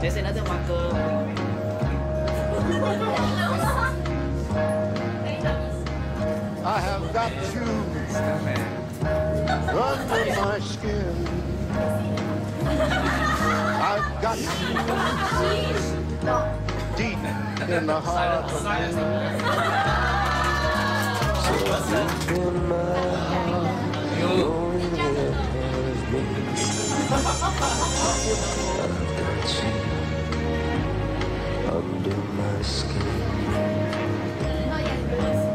There's another marker. I have got you under my skin. I've got you deep in the heart of me. So deep in my heart, under my skin.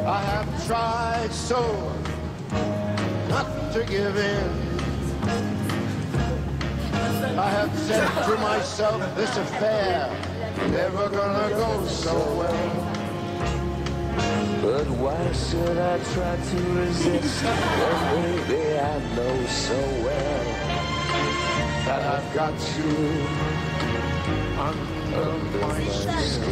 I have tried so not to give in. I have said to myself, this affair never gonna go so well. But why should I try to resist when baby I know so well that I've got you under my skin.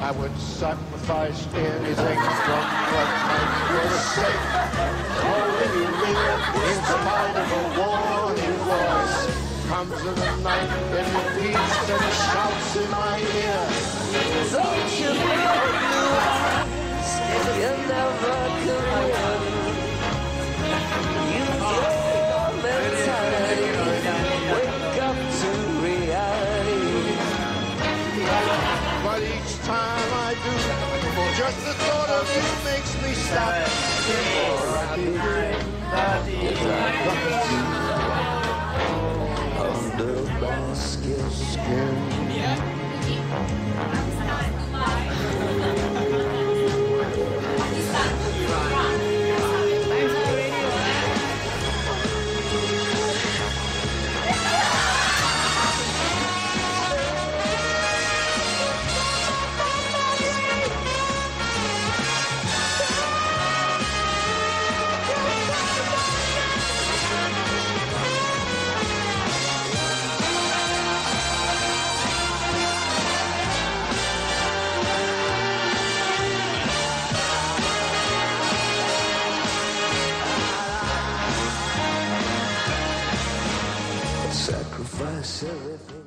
I would sacrifice anything from what might for sake. Holding you near in spite of a warning voice. Comes in the night and it beats and shouts in my ear. Just the thought of you makes me stop. sheriff.